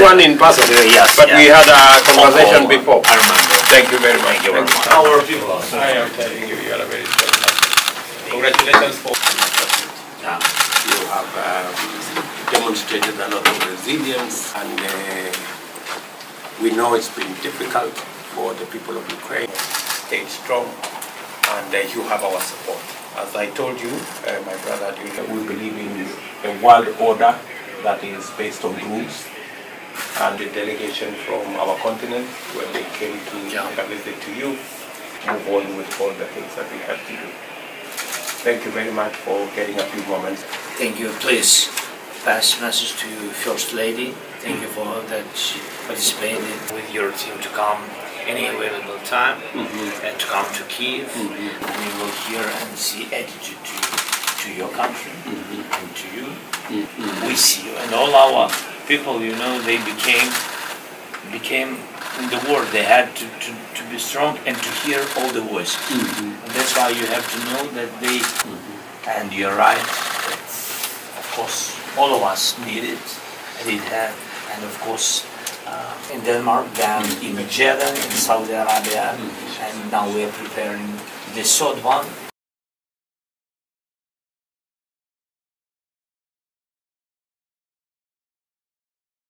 one in person. Yes, But we had a conversation Oh, oh, before. I remember. Thank you very much. Thank you very much. Our people, I am telling you, you are a very strong. Congratulations for. Yeah. You have uh, demonstrated a lot of resilience and uh, we know it's been difficult for the people of Ukraine. Stay strong and uh, you have our support. As I told you, uh, my brother, we believe in a world order that is based on rules. And the delegation from our continent, when they came to Yeah. make a visit to you, move on with all the things that we have to do. Thank you very much for getting a few moments. Thank you. Please pass message to First Lady. Thank you for that she participated with your team to come any available time mm-hmm. and to come to Kiev. Mm-hmm. We will hear and see attitude to, to your country mm-hmm. and to you. We see you and all our people. You know they became became in the war. They had to, to, to be strong and to hear all the voices. Mm-hmm. And that's why you have to know that they. Mm-hmm. And you're right. Of course, all of us need it, and it had, and of course, uh, in Denmark, then mm-hmm. in Jeddah, in Saudi Arabia, and now we are preparing the third one